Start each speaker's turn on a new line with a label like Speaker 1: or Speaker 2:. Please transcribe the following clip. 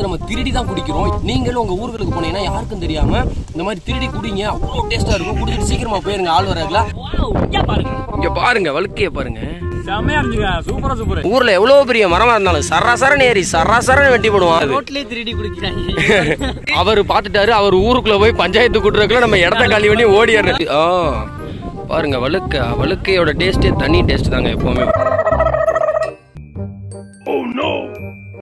Speaker 1: வந்து நம்ம திருடி தான் குடிக்கிறோம். நீங்களும் உங்கள் ஊர்களுக்கு போனீங்கன்னா யாருக்கும் தெரியாமல் இந்த மாதிரி திருடி குடிங்க. அவ்வளோ டேஸ்ட்டாக இருக்கும். குடிச்சிட்டு சீக்கிரமாக போயிருங்க ஆள்
Speaker 2: வராங்களா பாருங்க.
Speaker 1: இங்கே பாருங்க வழுக்கையை பாருங்க. ஊர்ல எவ்வளவு பெரிய மரமா இருந்தாலும் சராசரன் ஏறி சராசரன் வெட்டி போடுவான்
Speaker 3: திருடி
Speaker 1: அவர் பார்த்துட்டாரு அவர் ஊருக்குள்ள போய் பஞ்சாயத்து கூட்டுறதுக்குள்ள நம்ம இடத்த காலி பண்ணி ஓடிடுறது. ஆ பாருங்க வழுக்க வழுக்கையோட டேஸ்டே தனி டேஸ்ட் தாங்க எப்பவுமே.